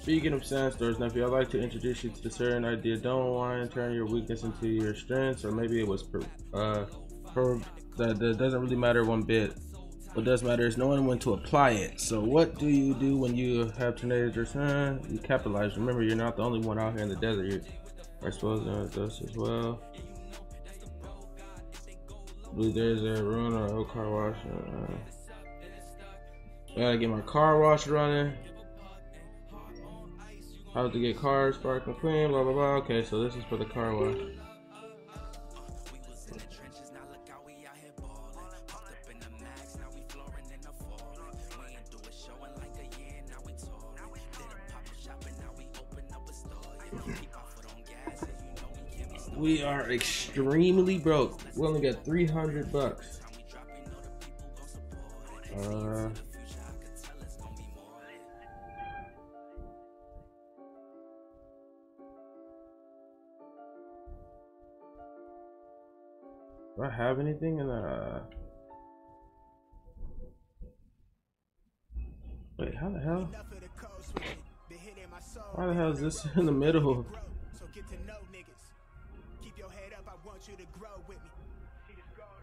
Speaking of sand stores, nephew, I'd like to introduce you to the certain idea. Don't want to turn your weakness into your strengths, or maybe it was per, uh, per, that, that doesn't really matter one bit. What does matter is knowing when to apply it. So what do you do when you have tornadoes or sun? You capitalize. Remember, you're not the only one out here in the desert. You are supposed to know this as well. There's a run or old car wash. Uh, I gotta get my car wash running. How to get cars sparkling clean, blah blah blah. Okay, so this is for the car wash. We are extremely broke. We only got 300 bucks. Uh, do I have anything in the... Wait, how the hell? Why the hell is this in the middle?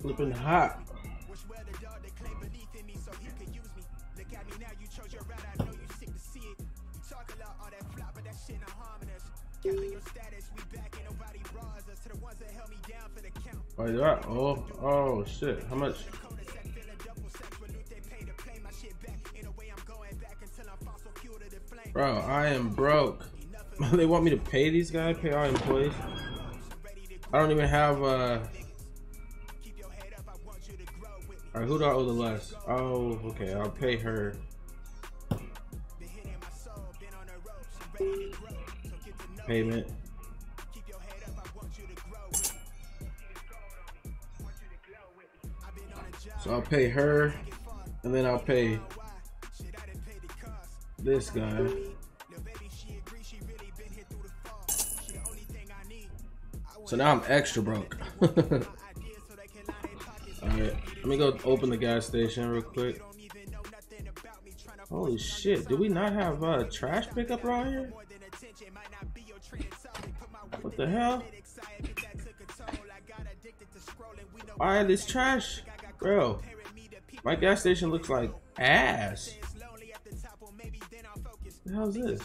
Flipping hot. Which where the dog that claim belief in me so he could use me. Look at me now, you chose your route. I know you sick to see it. You talk a lot, all that flop, but that shit not harming us. Capping your status, we back and nobody bras us to the ones that held me down for the count. Oh, yeah. Oh, oh, shit. How much? Bro, I am broke. they want me to pay these guys, pay our employees. I don't even have, uh... Alright, who do I owe the less? Oh, okay, I'll pay her. Payment. So I'll pay her, and then I'll pay this guy. So now I'm extra broke. Alright, let me go open the gas station real quick. Holy shit, do we not have uh, trash pickup around here? What the hell? Why this trash? Bro, my gas station looks like ass. The hell is this?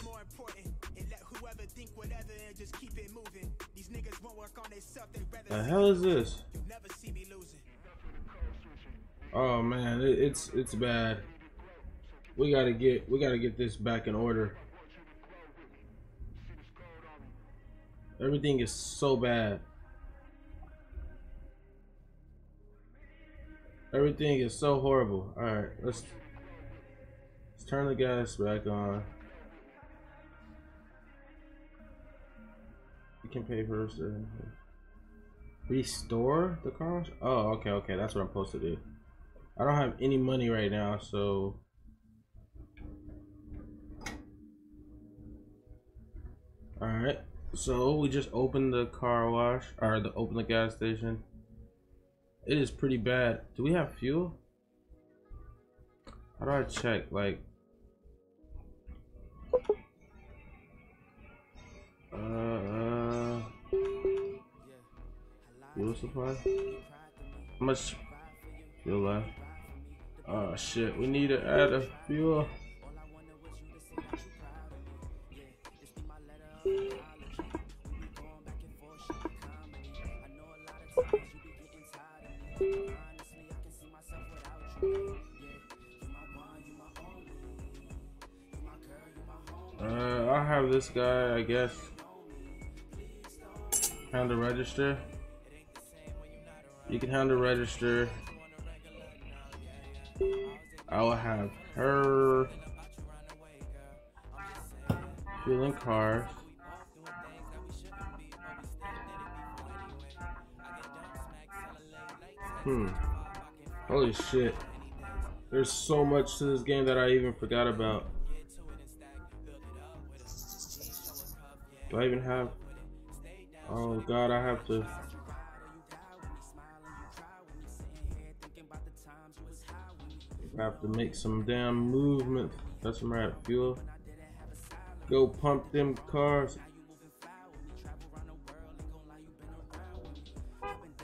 The hell is this? Oh man, it, it's it's bad. We gotta get we gotta get this back in order. Everything is so bad. Everything is so horrible. All right, let's let's turn the gas back on. You can pay first. Uh, restore the car? Oh, okay, okay. That's what I'm supposed to do. I don't have any money right now, so... Alright, so we just opened the car wash, or the open the gas station. It is pretty bad. Do we have fuel? How do I check? Like, How much fuel left? Oh shit, we need to add a fuel. Uh, I'll have this guy, I guess, handle register. Can handle register. I will have her fueling cars. Hmm. Holy shit. There's so much to this game that I even forgot about. Do I even have... Oh god, I have to... to make some damn movement. That's some at fuel. Go pump them cars.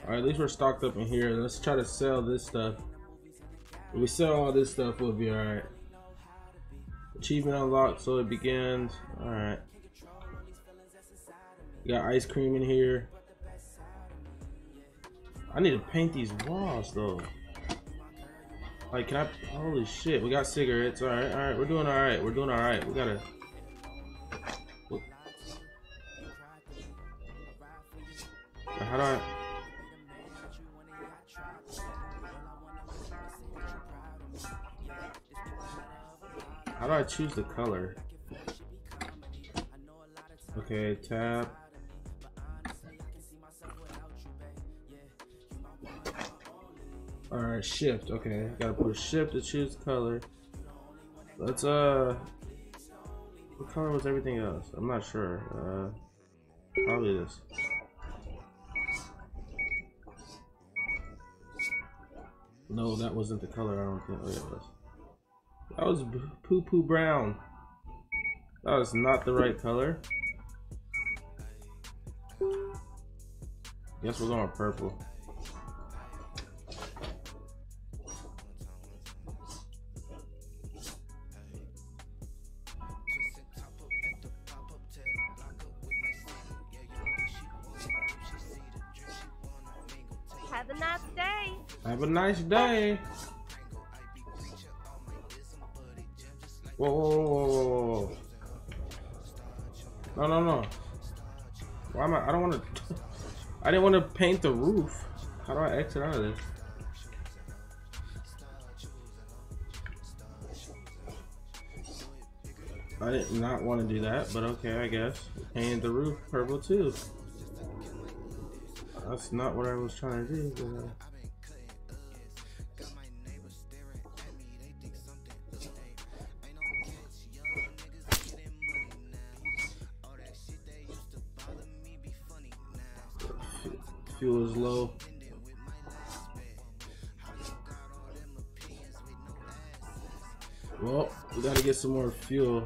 Alright, at least we're stocked up in here. Let's try to sell this stuff. If we sell all this stuff, we'll be alright. Achievement unlocked, so it begins. Alright. Got ice cream in here. I need to paint these walls though. Like, can I? Holy shit, we got cigarettes. All right, all right, we're doing all right. We're doing all right. We gotta. How do I? How do I choose the color? Okay, tab. Alright, shift. Okay, gotta push shift to choose color. Let's, uh... What color was everything else? I'm not sure. Uh, probably this. No, that wasn't the color, I don't think. Oh, yeah, it was. That was poo poo brown. That was not the right color. Guess we're going purple. Nice day. Whoa, whoa, whoa, whoa, whoa, No, no, no. Why am I? I don't want to. I didn't want to paint the roof. How do I exit out of this? I did not want to do that, but okay, I guess. Paint the roof purple too. That's not what I was trying to do. Some more fuel.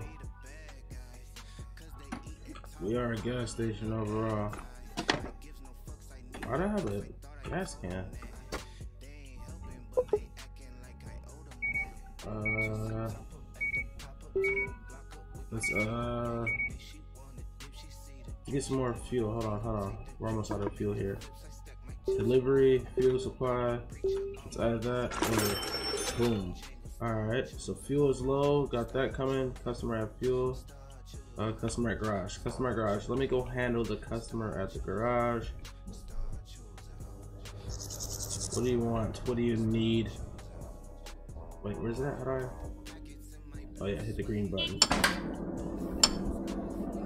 We are a gas station overall. Why do I have a gas can? Uh, let's uh get some more fuel. Hold on, hold on. We're almost out of fuel here. Delivery, fuel supply. Let's add that. And boom. Alright, so fuel is low. Got that coming. Customer at fuel. Uh, customer at garage. Customer at garage. Let me go handle the customer at the garage. What do you want? What do you need? Wait, where's that? How do I? Oh yeah, hit the green button.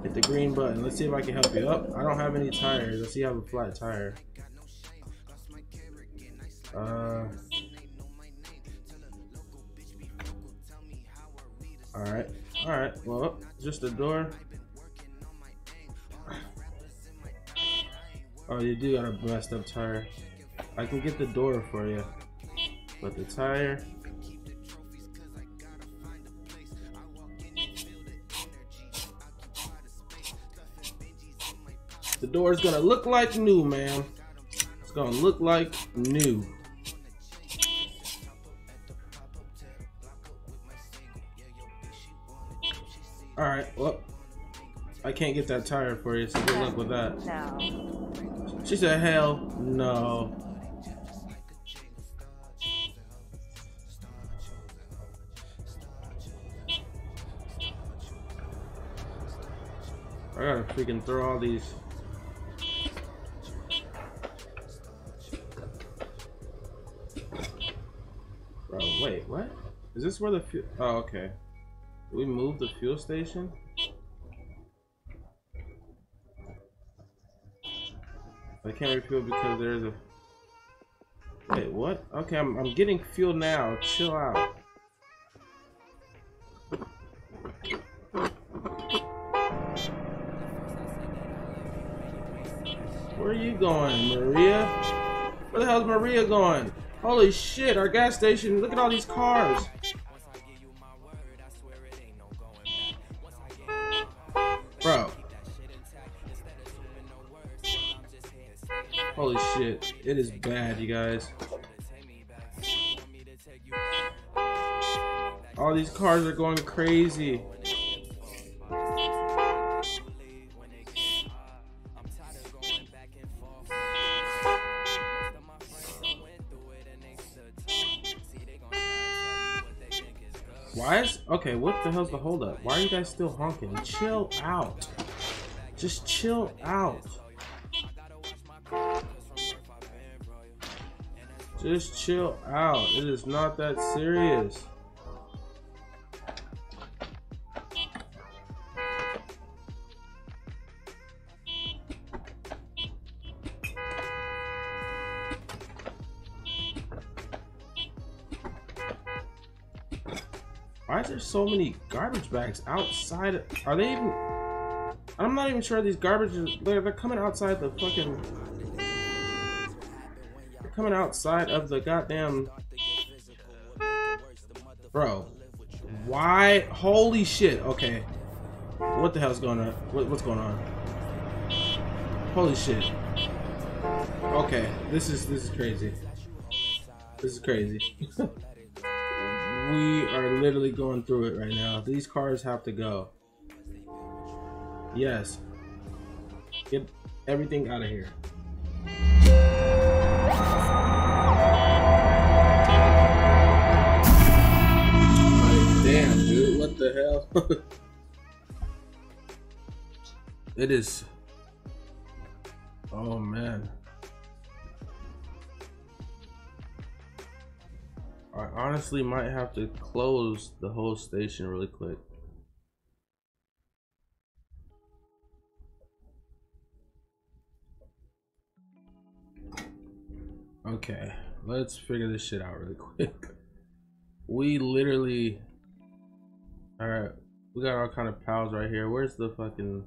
Hit the green button. Let's see if I can help you. Up. Oh, I don't have any tires. Let's see I have a flat tire. Uh. All right. All right. Well, just the door. Oh, you do got a messed up tire. I can get the door for you, but the tire. The door is gonna look like new, man. It's gonna look like new. I can't get that tire for you, so good luck with that. No. She said, hell no. I gotta freaking throw all these. Bro, wait, what? Is this where the fuel? Oh, okay. Did we move the fuel station? Can't refuel because there's a. Wait, what? Okay, I'm, I'm getting fuel now. Chill out. Where are you going, Maria? Where the hell's Maria going? Holy shit, our gas station. Look at all these cars. It is bad, you guys. All these cars are going crazy. Why is okay? What the hell's the holdup? Why are you guys still honking? Chill out. Just chill out. Just chill out. It is not that serious. Why is there so many garbage bags outside? Are they even? I'm not even sure these garbage. They're, they're coming outside the fucking. Coming outside of the goddamn. Bro, why? Holy shit! Okay, what the hell's going on? What, what's going on? Holy shit! Okay, this is this is crazy. This is crazy. we are literally going through it right now. These cars have to go. Yes. Get everything out of here. The hell? it is. Oh, man. I honestly might have to close the whole station really quick. Okay, let's figure this shit out really quick. We literally, all right, we got all kind of pals right here. Where's the fucking?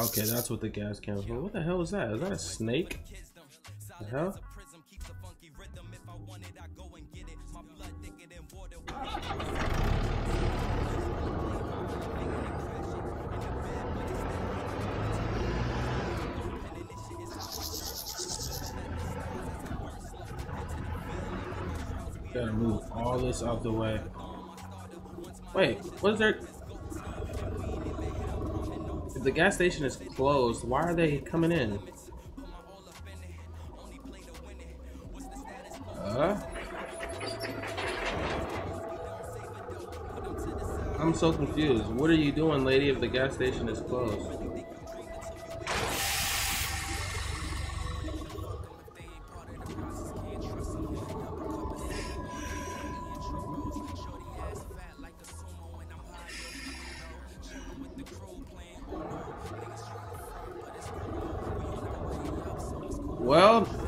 Okay, that's what the gas can for. What the hell is that? Is that a snake? The hell? Gotta move all this out the way. Wait, what is there? If the gas station is closed, why are they coming in? Uh? I'm so confused. What are you doing, lady, if the gas station is closed?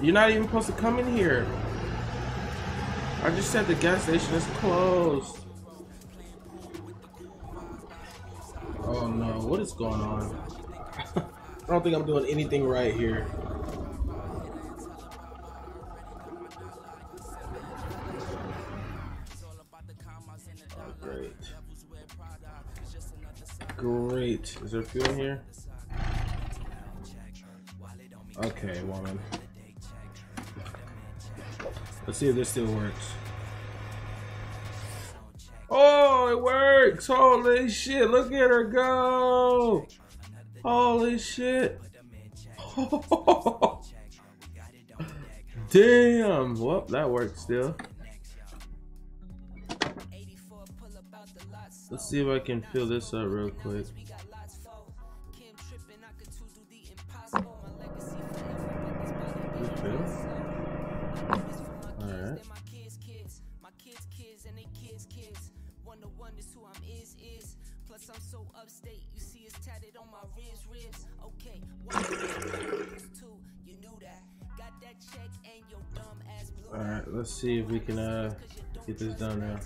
You're not even supposed to come in here. I just said the gas station is closed. Oh no, what is going on? I don't think I'm doing anything right here. Great. Great. Is there fuel here? Okay, woman. Let's see if this still works. Oh, it works! Holy shit, look at her go! Holy shit. Damn! Well, that worked still. Let's see if I can fill this up real quick. Alright, let's see if we can uh get this done now.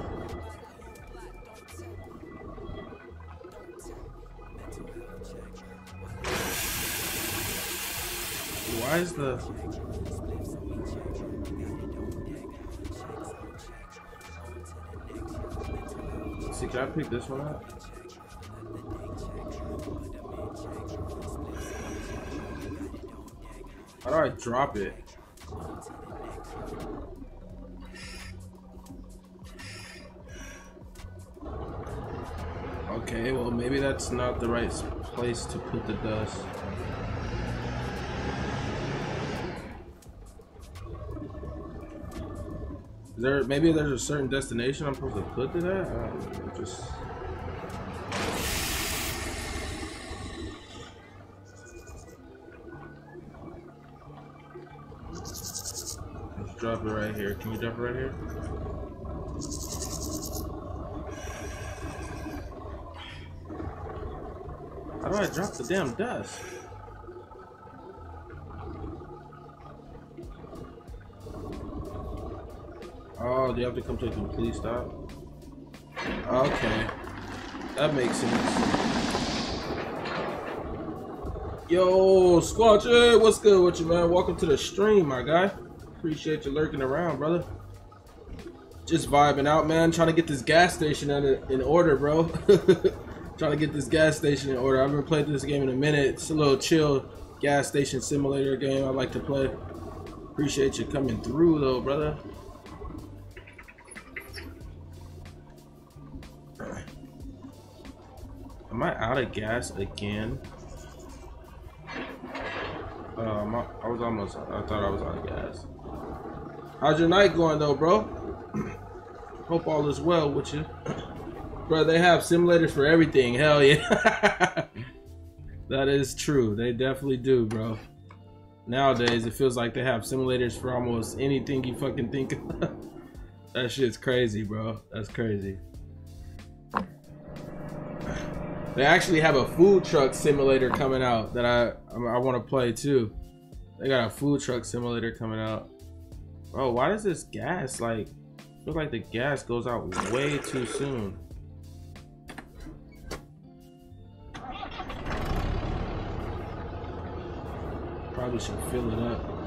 Why is the... Can I pick this one up? How do I drop it? Okay, well maybe that's not the right place to put the dust. Is there maybe there's a certain destination I'm supposed to put to that? Uh, just Let's drop it right here. Can you drop it right here? How do I drop the damn dust? Oh, do you have to come to a complete stop? Okay. That makes sense. Yo, Squatch, what's good with you, man? Welcome to the stream, my guy. Appreciate you lurking around, brother. Just vibing out, man. Trying to get this gas station in, in order, bro. Trying to get this gas station in order. I haven't played this game in a minute. It's a little chill gas station simulator game I like to play. Appreciate you coming through, though, brother. Out of gas again? Um, I was almost, I thought I was out of gas. How's your night going though, bro? Hope all is well with you. bro, they have simulators for everything. Hell yeah. that is true. They definitely do, bro. Nowadays, it feels like they have simulators for almost anything you fucking think of. that shit's crazy, bro. That's crazy. They actually have a food truck simulator coming out that I I, want to play too. They got a food truck simulator coming out. Oh, why does this gas like feel like the gas goes out way too soon? Probably should fill it up.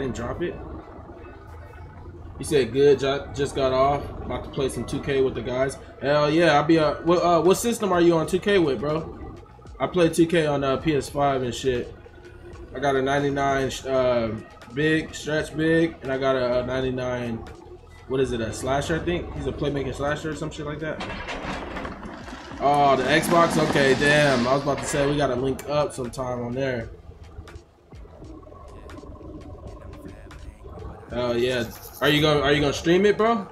Didn't drop it? He said, good, just got off. About to play some 2K with the guys. Hell yeah, I'll be a. what, uh, what system are you on 2K with, bro? I play 2K on uh, PS5 and shit. I got a 99 uh, big, stretch big, and I got a, a 99, what is it, a slasher, I think? He's a playmaking slasher or some shit like that. Oh, the Xbox? Okay, damn. I was about to say, we gotta link up sometime on there. Oh yeah. Are you gonna are you gonna stream it, bro?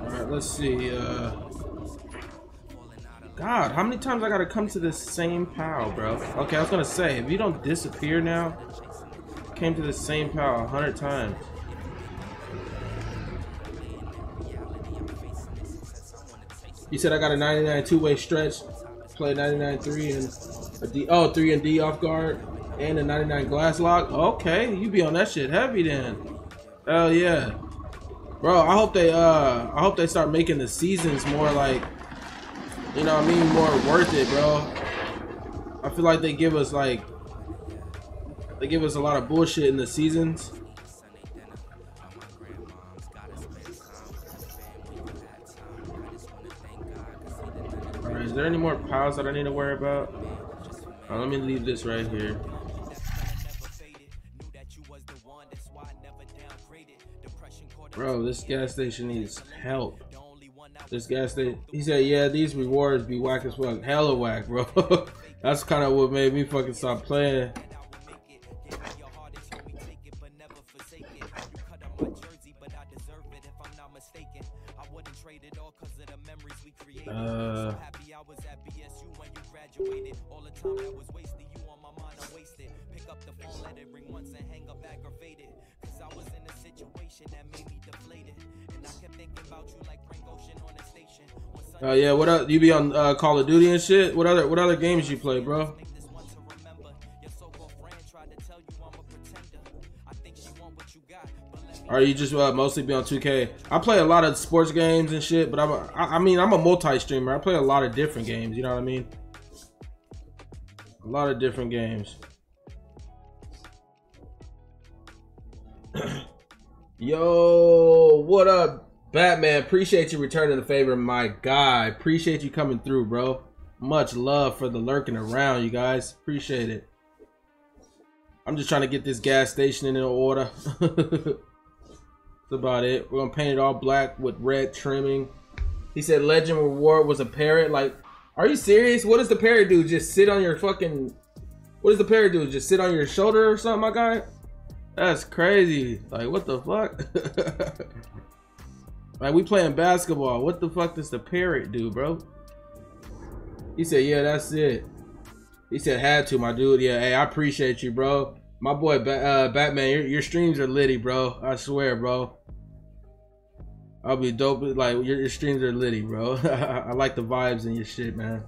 Alright, let's see. Uh God, how many times I gotta come to this same pal, bro? Okay, I was gonna say, if you don't disappear now, came to the same pal a hundred times. He said I got a 99 two-way stretch, play 99 three and a D. Oh, three and D off guard, and a 99 glass lock. Okay, you be on that shit heavy then. Hell yeah, bro. I hope they uh, I hope they start making the seasons more like, you know, what I mean, more worth it, bro. I feel like they give us like, they give us a lot of bullshit in the seasons. Is there any more piles that I need to worry about? Uh, let me leave this right here. Bro, this gas station needs help. This gas station. He said, yeah, these rewards be whack as fuck. Hella whack, bro. That's kind of what made me fucking stop playing. Uh, time that was wasted, you on my mind, I wasted. Pick up the phone, let it ring once and hang up aggravated. Cause I was in a situation that made me deflated. And I kept thinking about you like Frank Ocean on the station. Oh uh, yeah, what up? You be on uh, Call of Duty and shit? What other what other games you play, bro? Or you just uh, mostly be on 2K? I play a lot of sports games and shit, but I'm a, I, I mean I'm a multi-streamer. I play a lot of different games. You know what I mean? A lot of different games. Yo, what up, Batman? Appreciate you returning the favor, my guy. Appreciate you coming through, bro. Much love for the lurking around, you guys. Appreciate it. I'm just trying to get this gas station in order. That's about it. We're gonna paint it all black with red trimming. He said Legend Reward was a parrot. Like, are you serious? What does the parrot do? Just sit on your fucking. What does the parrot do? Just sit on your shoulder or something, my guy? That's crazy. Like, what the fuck? like, we playing basketball. What the fuck does the parrot do, bro? He said, yeah, that's it. He said, had to, my dude. Yeah, hey, I appreciate you, bro. My boy, uh, Batman, your, your streams are litty, bro. I swear, bro. I'll be dope. Like your, your streams are litty, bro. I like the vibes and your shit, man.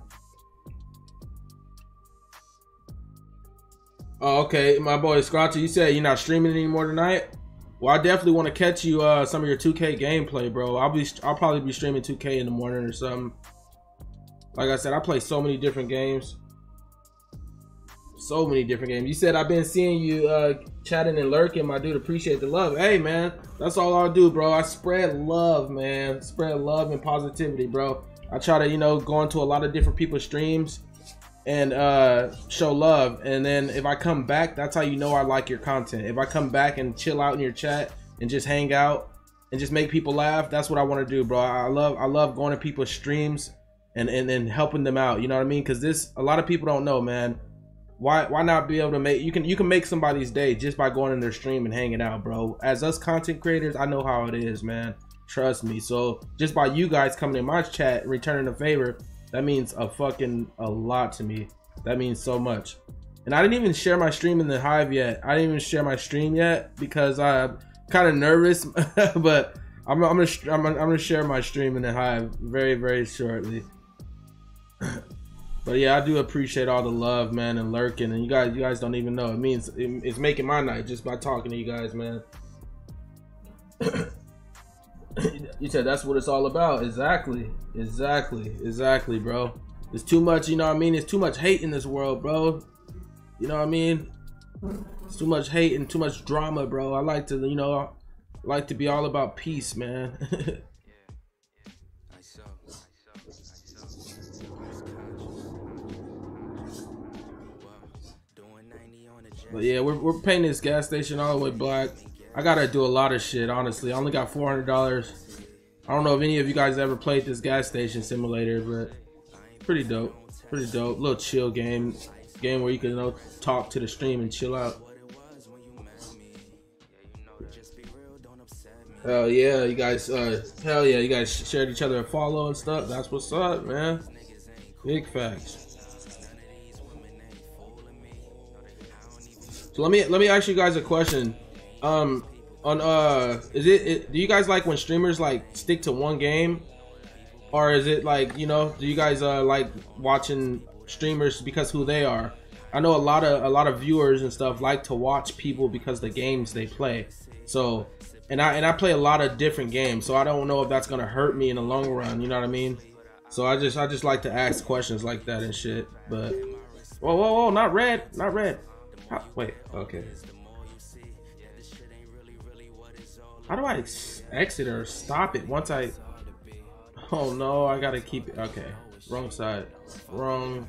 Oh, okay, my boy Scratchy, you said you're not streaming anymore tonight. Well, I definitely want to catch you uh, some of your 2K gameplay, bro. I'll be I'll probably be streaming 2K in the morning or something. Like I said, I play so many different games so many different games. You said I've been seeing you uh, chatting and lurking, my dude. Appreciate the love. Hey, man, that's all I do, bro. I spread love, man. Spread love and positivity, bro. I try to, you know, go into a lot of different people's streams and uh, show love. And then if I come back, that's how you know I like your content. If I come back and chill out in your chat and just hang out and just make people laugh, that's what I want to do, bro. I love, I love going to people's streams and and and helping them out. You know what I mean? Because this, a lot of people don't know, man why why not be able to make you can you can make somebody's day just by going in their stream and hanging out bro. As us content creators i know how it is man. Trust me. So just by you guys coming in my chat returning a favor that means a fucking a lot to me. That means so much. And i didn't even share my stream in the hive yet. I didn't even share my stream yet because i'm kind of nervous but I'm, I'm gonna I'm, I'm gonna share my stream in the hive very very shortly But yeah, I do appreciate all the love, man, and lurking. And you guys, you guys don't even know. It means it, it's making my night just by talking to you guys, man. you said that's what it's all about. Exactly, exactly, exactly, bro. It's too much. You know what I mean? It's too much hate in this world, bro. You know what I mean? It's too much hate and too much drama, bro. I like to, you know, I like to be all about peace, man. But yeah, we're, we're painting this gas station all the way black. I gotta do a lot of shit, honestly. I only got $400. I don't know if any of you guys ever played this gas station simulator, but pretty dope. Pretty dope. Little chill game. Game where you can you know, talk to the stream and chill out. Hell yeah, you guys, uh, hell yeah, you guys shared each other a follow and stuff. That's what's up, man. Big facts. So let me let me ask you guys a question. Um, on uh, is it, it do you guys like when streamers like stick to one game, or is it like you know? Do you guys uh like watching streamers because who they are? I know a lot of a lot of viewers and stuff like to watch people because the games they play. So, and I and I play a lot of different games, so I don't know if that's gonna hurt me in the long run. You know what I mean? So I just I just like to ask questions like that and shit. But whoa whoa whoa, not red, not red. How, wait, okay. How do I exit or stop it once I? Oh no, I gotta keep it. Okay, wrong side, wrong.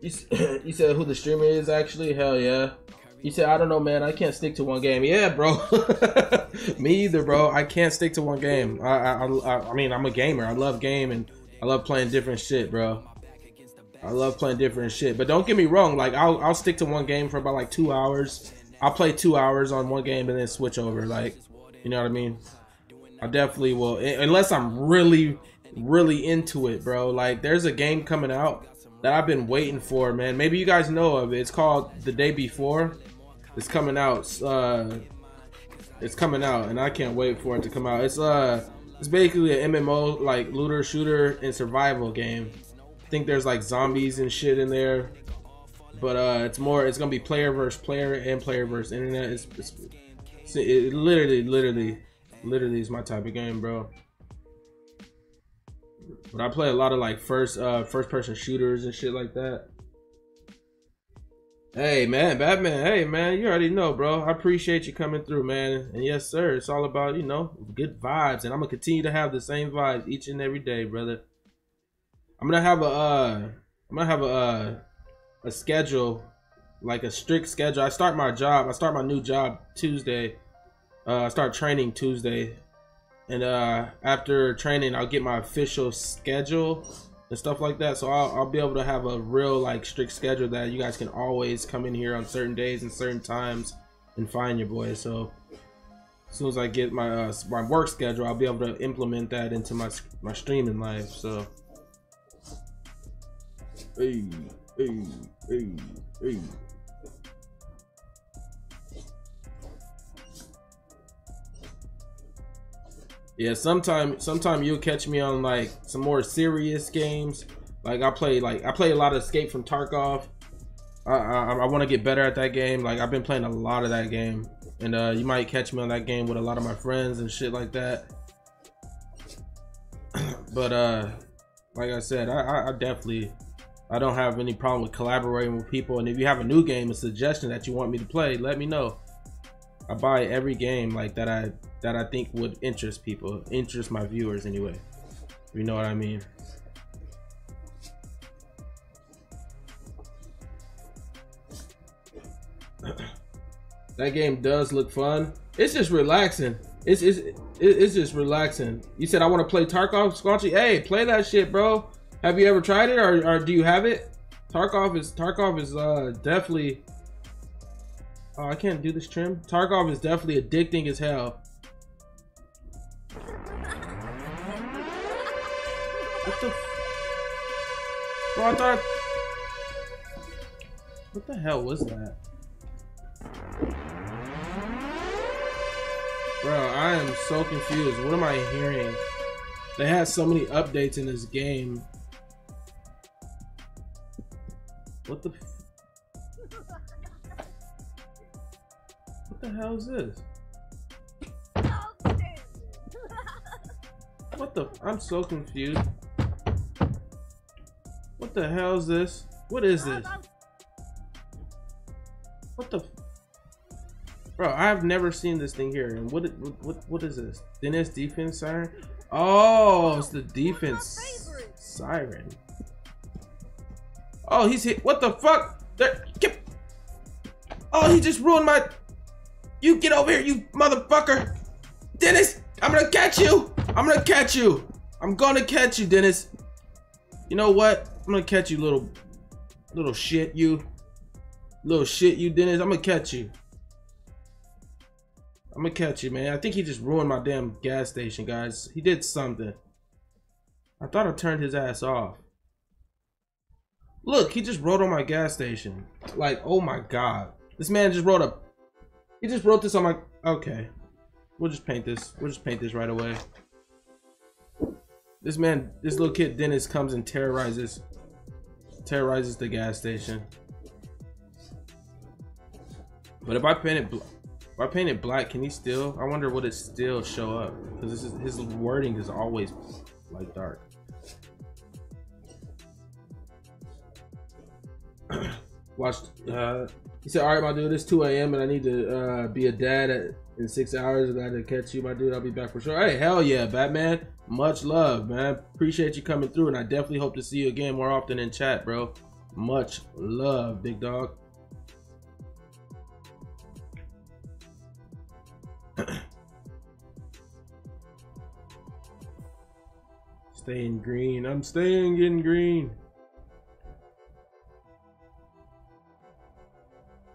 you, you said who the streamer is actually? Hell yeah. You said, I don't know, man. I can't stick to one game. Yeah, bro. Me either, bro. I can't stick to one game. I, I, I, I mean, I'm a gamer. I love game and I love playing different shit, bro. I love playing different shit. But don't get me wrong. Like, I'll, I'll stick to one game for about like two hours. I'll play two hours on one game and then switch over. Like, you know what I mean? I definitely will. Unless I'm really, really into it, bro. Like, there's a game coming out that I've been waiting for, man. Maybe you guys know of it. It's called The Day Before. It's coming out. Uh, it's coming out, and I can't wait for it to come out. It's uh, it's basically an MMO like looter shooter and survival game. I think there's like zombies and shit in there, but uh, it's more. It's gonna be player versus player and player versus internet. It's, it's, it's it literally, literally, literally is my type of game, bro. But I play a lot of like first uh first person shooters and shit like that. Hey man, Batman. Hey man, you already know, bro. I appreciate you coming through, man. And yes, sir, it's all about you know good vibes, and I'm gonna continue to have the same vibes each and every day, brother. I'm gonna have a, uh, I'm gonna have a, uh, a schedule, like a strict schedule. I start my job. I start my new job Tuesday. Uh, I start training Tuesday, and uh, after training, I'll get my official schedule and stuff like that. So I'll, I'll be able to have a real like strict schedule that you guys can always come in here on certain days and certain times and find your boy. So as soon as I get my uh, my work schedule, I'll be able to implement that into my my streaming life. So hey, hey, hey, hey. Yeah, sometime sometime you'll catch me on like some more serious games. Like I play like I play a lot of Escape from Tarkov. I I, I want to get better at that game. Like I've been playing a lot of that game, and uh, you might catch me on that game with a lot of my friends and shit like that. but uh, like I said, I, I, I definitely I don't have any problem with collaborating with people. And if you have a new game, a suggestion that you want me to play, let me know. I buy every game like that I that I think would interest people, interest my viewers anyway. You know what I mean? that game does look fun. It's just relaxing. It's it's it's just relaxing. You said I want to play Tarkov Squanchy. Hey, play that shit, bro. Have you ever tried it or, or do you have it? Tarkov is Tarkov is uh definitely Oh, I can't do this trim. Tarkov is definitely addicting as hell. The? Bro, I thought. What the hell was that? Bro, I am so confused. What am I hearing? They had so many updates in this game. What the? What the hell is this? What the? I'm so confused. What the hell is this? What is this? What the? Bro, I've never seen this thing here. And what what what is this? Dennis defense siren? Oh, it's the defense siren. Oh, he's hit. What the fuck? There. Oh, he just ruined my. You get over here, you motherfucker. Dennis, I'm gonna catch you. I'm gonna catch you. I'm gonna catch you, Dennis. You know what? I'm gonna catch you, little, little shit, you. Little shit, you, Dennis. I'm gonna catch you. I'm gonna catch you, man. I think he just ruined my damn gas station, guys. He did something. I thought I turned his ass off. Look, he just wrote on my gas station. Like, oh my god. This man just wrote a He just wrote this on my. Okay, we'll just paint this. We'll just paint this right away. This man, this little kid Dennis comes and terrorizes, terrorizes the gas station. But if I paint it, if I paint it black, can he still? I wonder would it still show up? Because his wording is always like dark. Watched. Uh, he said, "All right, my dude, it's 2 a.m. and I need to uh, be a dad at, in six hours. Got to catch you, my dude. I'll be back for sure." Hey, hell yeah, Batman. Much love, man. Appreciate you coming through, and I definitely hope to see you again more often in chat, bro. Much love, big dog. staying green. I'm staying in green.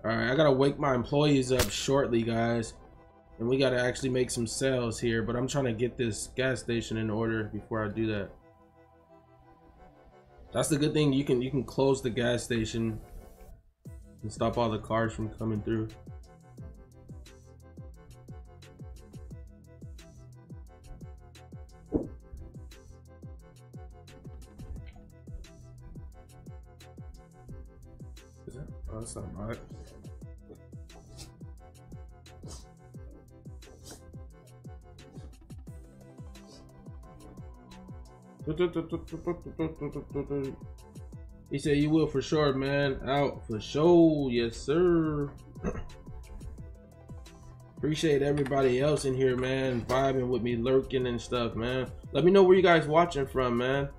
Alright, I gotta wake my employees up shortly, guys. And we gotta actually make some sales here, but I'm trying to get this gas station in order before I do that. That's the good thing, you can you can close the gas station and stop all the cars from coming through. Oh, that's not right. He said you will for sure, man. Out for sure. Yes, sir. Appreciate everybody else in here, man. Vibing with me, lurking and stuff, man. Let me know where you guys watching from, man.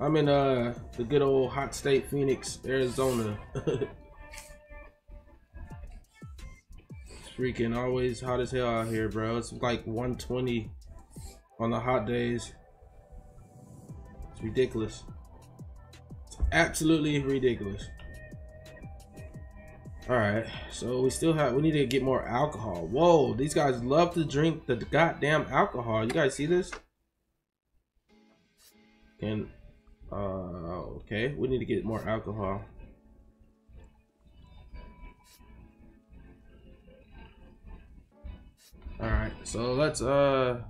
I'm in uh the good old hot state Phoenix, Arizona. freaking always hot as hell out here, bro. It's like 120 on the hot days. Ridiculous. It's absolutely ridiculous. All right, so we still have, we need to get more alcohol. Whoa, these guys love to drink the goddamn alcohol. You guys see this? Can, uh, okay, we need to get more alcohol. All right, so let's uh.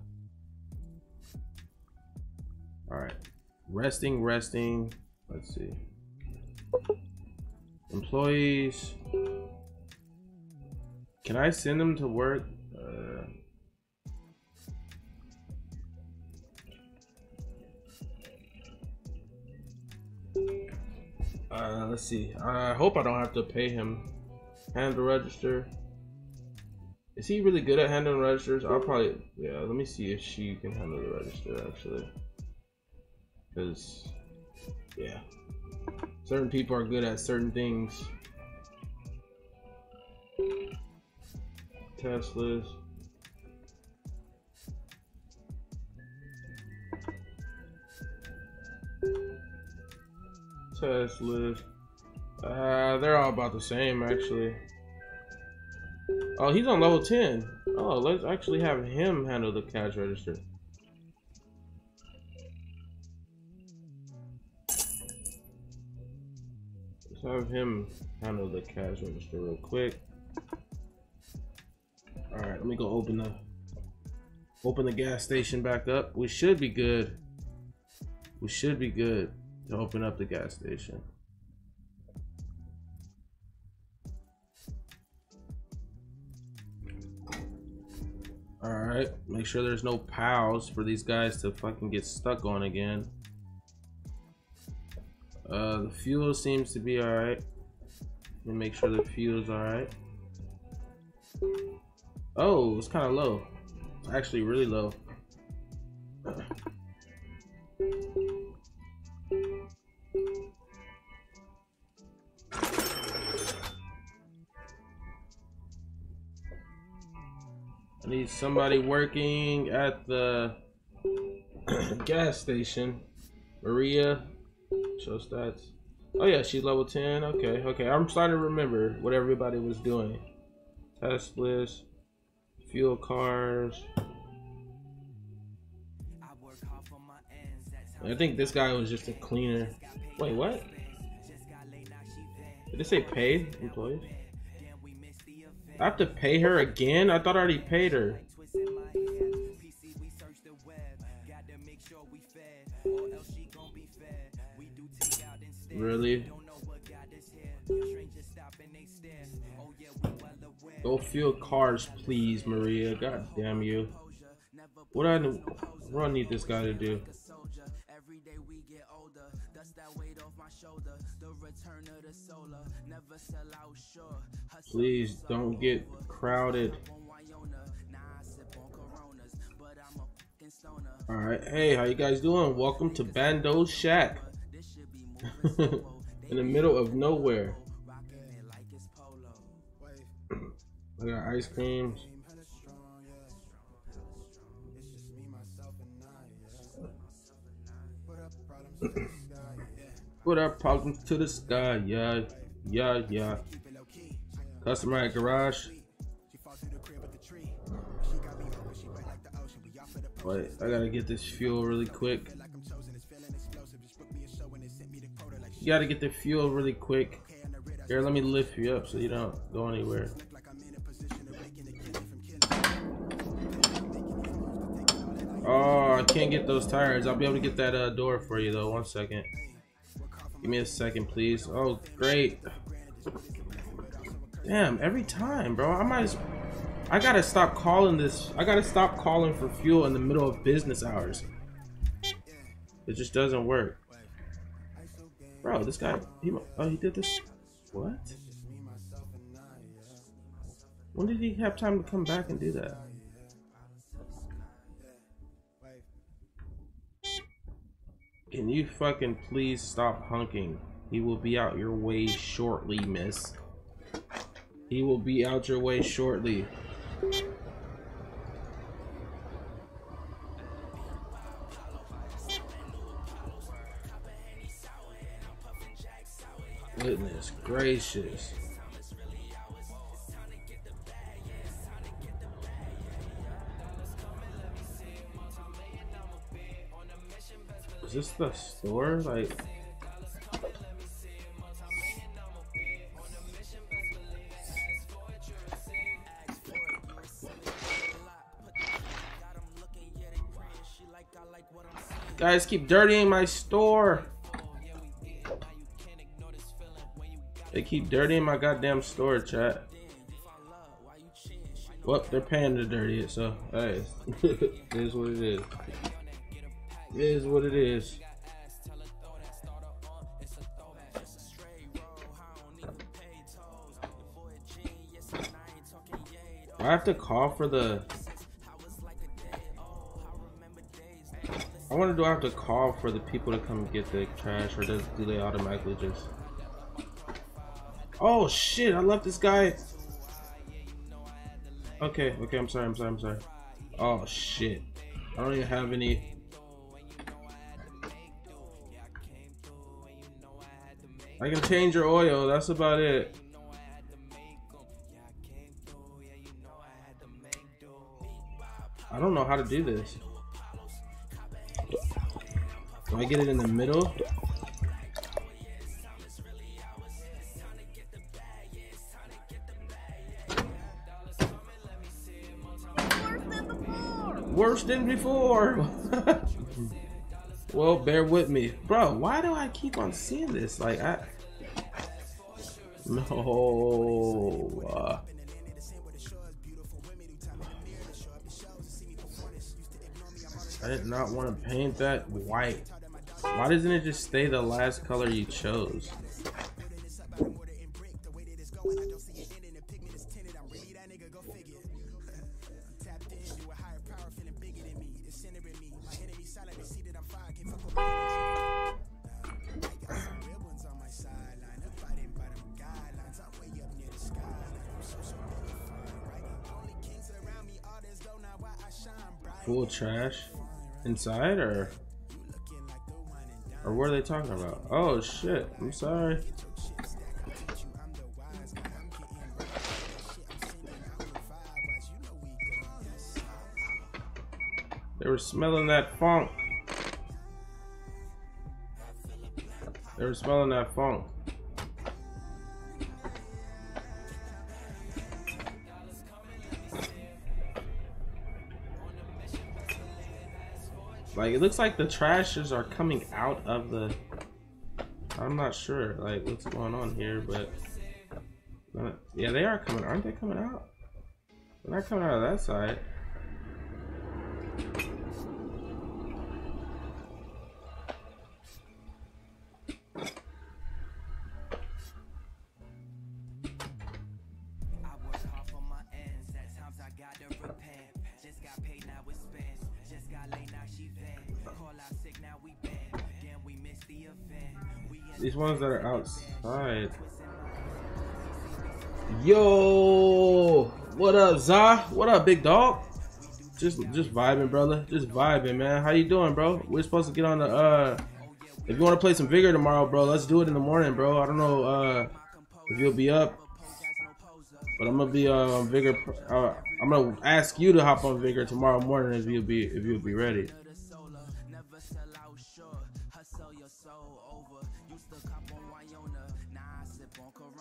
All right, resting, resting. Let's see. Employees. Can I send them to work? Uh, uh, let's see. I hope I don't have to pay him. Handle register. Is he really good at handling registers? I'll probably, yeah, let me see if she can handle the register actually. Because, yeah, certain people are good at certain things. Teslas. Teslas. Uh, they're all about the same actually. Oh, he's on level 10. Oh, let's actually have him handle the cash register. Have him handle the cash register real quick. Alright, let me go open the open the gas station back up. We should be good. We should be good to open up the gas station. Alright, make sure there's no pals for these guys to fucking get stuck on again. Uh, the fuel seems to be alright. Let me make sure the fuel's alright. Oh, it's kind of low. Actually really low. I need somebody working at the gas station. Maria, show stats. Oh yeah, she's level 10. Okay, okay. I'm starting to remember what everybody was doing. Test list, fuel cars. I think this guy was just a cleaner. Wait, what? Did it say paid employees? I have to pay her again? I thought I already paid her. Really? Go fuel cars, please, Maria. God damn you. What I, what do I need this guy to do? Please don't get crowded. All right, hey, how you guys doing? Welcome to Bando's Shack. In the middle of nowhere. I got ice creams. Put our problems to the sky, yeah, yeah, yeah. Customer at garage. Wait, I gotta get this fuel really quick. You gotta get the fuel really quick. Here, let me lift you up so you don't go anywhere. Oh, I can't get those tires. I'll be able to get that uh, door for you though. One second. Give me a second, please. Oh, great. Damn, every time, bro. I might as I gotta stop calling this. I gotta stop calling for fuel in the middle of business hours. It just doesn't work. Bro, this guy, he, oh, he did this. What? When did he have time to come back and do that? Can you fucking please stop hunking? He will be out your way shortly, miss. He will be out your way shortly. Goodness gracious. Is this the store? Like... Guys keep dirtying my store. They keep dirtying my goddamn store, chat. Well, they're paying to dirty it, so hey, it is what it is. It is what it is. I have to call for the I wonder do I have to call for the people to come get the trash or does do they automatically just Oh shit, I left this guy Okay, okay, I'm sorry, I'm sorry, I'm sorry. Oh shit. I don't even have any I can change your oil, that's about it. I don't know how to do this. Do I get it in the middle? Than before. well, bear with me. Bro, why do I keep on seeing this? Like, I... No. Uh... I did not want to paint that white. Why doesn't it just stay the last color you chose? Full trash inside or or what are they talking about? Oh shit, I'm sorry. They were smelling that funk. They were smelling that funk. Like it looks like the trashes are coming out of the. I'm not sure like what's going on here, but uh, yeah, they are coming. Aren't they coming out? They're not coming out of that side. Ones that are outside. Yo, what up, Za? What up, big dog? Just, just vibing, brother. Just vibing, man. How you doing, bro? We're supposed to get on the. uh If you want to play some vigor tomorrow, bro, let's do it in the morning, bro. I don't know uh if you'll be up, but I'm gonna be uh, vigor. Uh, I'm gonna ask you to hop on vigor tomorrow morning if you'll be if you'll be ready.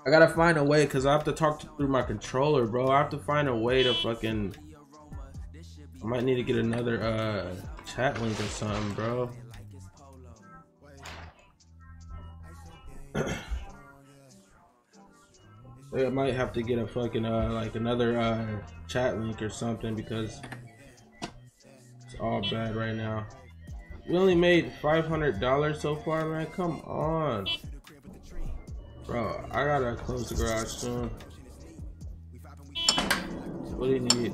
I gotta find a way because I have to talk to, through my controller, bro. I have to find a way to fucking. I might need to get another uh chat link or something, bro. I might have to get a fucking uh like another uh chat link or something because it's all bad right now. We only made five hundred dollars so far, man. Come on. Bro, I gotta close the garage soon. What do you need?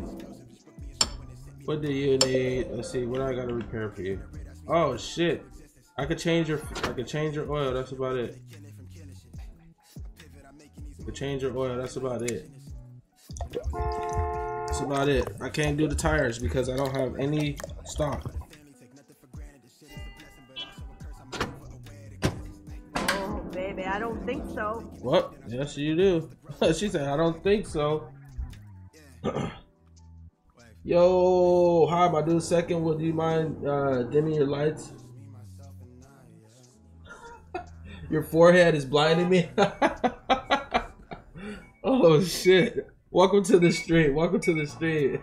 What do you need? Let's see, what I gotta repair for you? Oh shit. I could change your I could change your oil, that's about it. I could change your oil, that's about it. That's about it. I can't do the tires because I don't have any stock. Think so. What? Yes, you do. she said, I don't think so. Yo, hi, my dude. Second, would you mind uh, dimming your lights? your forehead is blinding me. oh shit! Welcome to the street. Welcome to the street.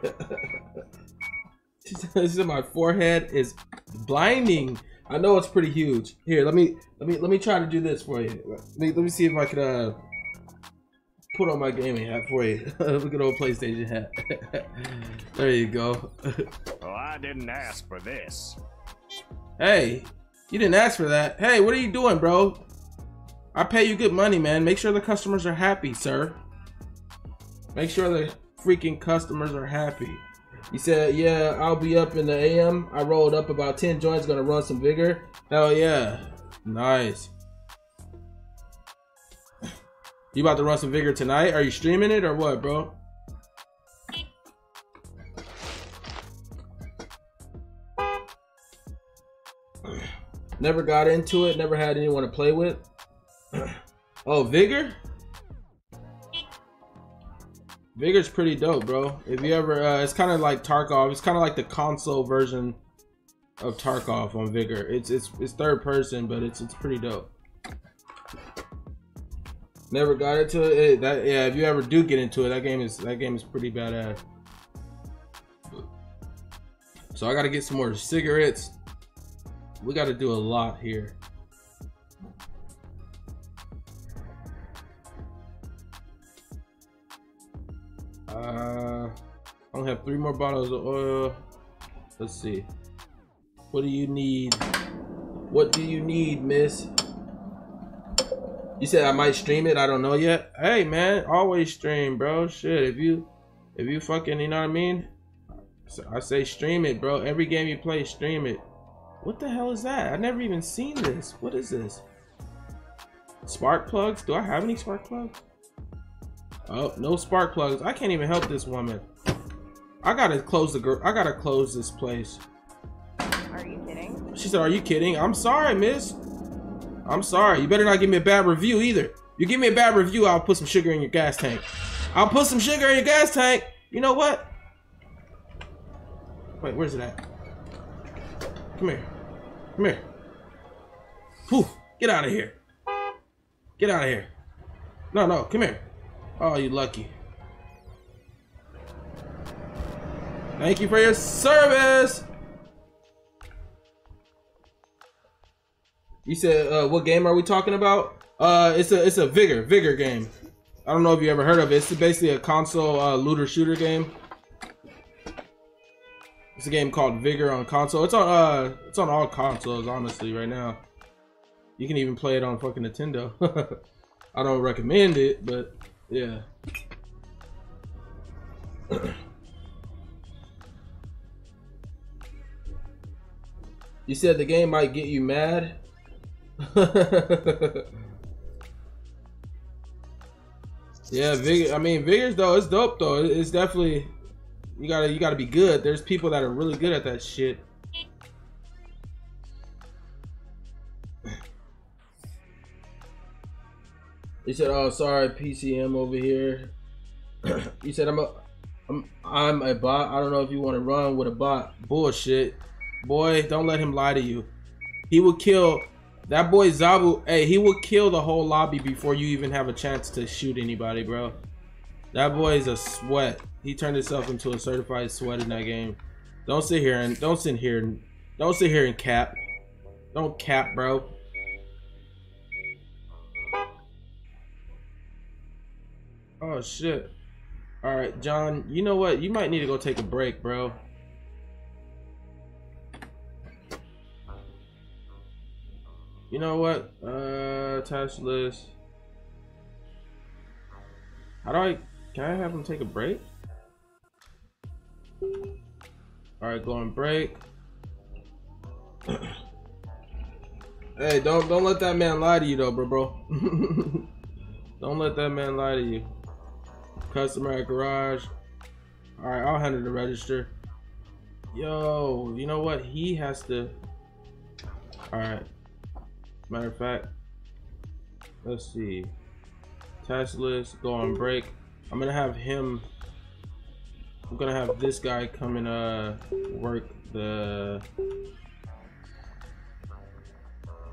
she said my forehead is blinding. I know it's pretty huge. Here, let me let me let me try to do this for you. Let me let me see if I could uh put on my gaming hat for you. Look at old PlayStation hat. there you go. well, I didn't ask for this. Hey, you didn't ask for that. Hey, what are you doing, bro? I pay you good money, man. Make sure the customers are happy, sir. Make sure the freaking customers are happy. He said, yeah, I'll be up in the AM. I rolled up about 10 joints, gonna run some vigor. Hell yeah. Nice. You about to run some vigor tonight? Are you streaming it or what, bro? Never got into it, never had anyone to play with. oh, Vigor? Vigor's pretty dope, bro. If you ever, uh, it's kind of like Tarkov. It's kind of like the console version of Tarkov on Vigor. It's it's it's third person, but it's it's pretty dope. Never got into it. That yeah, if you ever do get into it, that game is that game is pretty badass. So I got to get some more cigarettes. We got to do a lot here. Uh, I only have three more bottles of oil. Let's see. What do you need? What do you need, miss? You said I might stream it. I don't know yet. Hey, man, always stream, bro. Shit, if you, if you fucking, you know what I mean? I say stream it, bro. Every game you play, stream it. What the hell is that? I've never even seen this. What is this? Spark plugs? Do I have any spark plugs? Oh, no spark plugs. I can't even help this woman. I gotta close the girl. I gotta close this place. Are you kidding? She said, "Are you kidding?" I'm sorry, miss. I'm sorry. You better not give me a bad review either. You give me a bad review, I'll put some sugar in your gas tank. I'll put some sugar in your gas tank. You know what? Wait, where's it at? Come here. Come here. Poof. Get out of here. Get out of here. No, no, come here. Oh, you lucky. Thank you for your service. You said uh, what game are we talking about? Uh, it's a it's a vigor vigor game. I don't know if you ever heard of it. It's basically a console uh, looter shooter game. It's a game called Vigor on console. It's on uh it's on all consoles honestly right now. You can even play it on fucking Nintendo. I don't recommend it, but yeah. you said the game might get you mad. yeah, Vigor. I mean, Vigor's though. It's dope though. It's definitely you gotta you gotta be good. There's people that are really good at that shit. He said, "Oh, sorry, PCM over here." he said, "I'm a, I'm, I'm a bot. I don't know if you want to run with a bot. Bullshit, boy. Don't let him lie to you. He will kill that boy Zabu. Hey, he will kill the whole lobby before you even have a chance to shoot anybody, bro. That boy is a sweat. He turned himself into a certified sweat in that game. Don't sit here and don't sit here and don't sit here and cap. Don't cap, bro. Oh shit. All right, John. You know what? You might need to go take a break, bro. You know what? Uh, task list. How do I? Can I have him take a break? All right, go on break. hey, don't don't let that man lie to you though, bro, bro. don't let that man lie to you. Customer at garage. All right, I'll handle the register. Yo, you know what? He has to. All right. Matter of fact, let's see. Task list, go on break. I'm gonna have him. I'm gonna have this guy come and uh work the.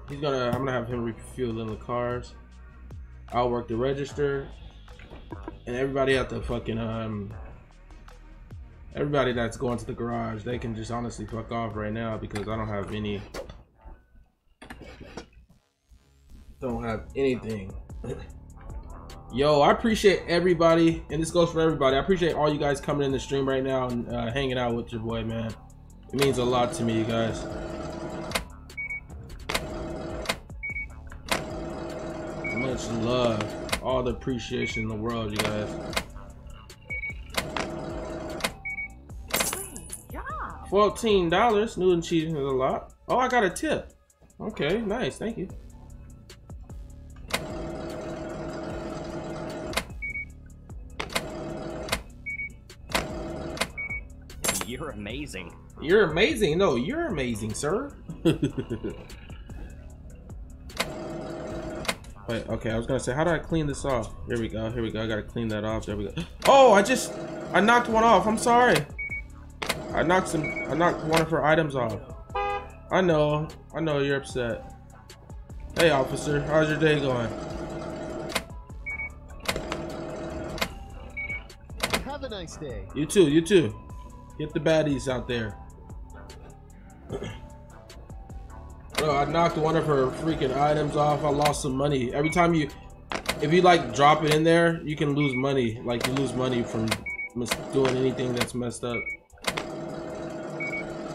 He's gonna. I'm gonna have him refuel in the cars. I'll work the register, and everybody at the fucking um. Everybody that's going to the garage, they can just honestly fuck off right now because I don't have any. Don't have anything. Yo, I appreciate everybody, and this goes for everybody. I appreciate all you guys coming in the stream right now and uh, hanging out with your boy, man. It means a lot to me, you guys. Much love, all the appreciation in the world, you guys. Fourteen dollars. New and cheating is a lot. Oh, I got a tip. Okay, nice. Thank you. You're amazing. You're amazing. No, you're amazing, sir. Wait, okay, I was gonna say, how do I clean this off? Here we go, here we go. I gotta clean that off. There we go. Oh, I just, I knocked one off. I'm sorry. I knocked some, I knocked one of her items off. I know, I know you're upset. Hey, officer, how's your day going? Have a nice day. You too, you too. Get the baddies out there. Bro, I knocked one of her freaking items off. I lost some money. Every time you, if you like drop it in there, you can lose money. Like you lose money from doing anything that's messed up.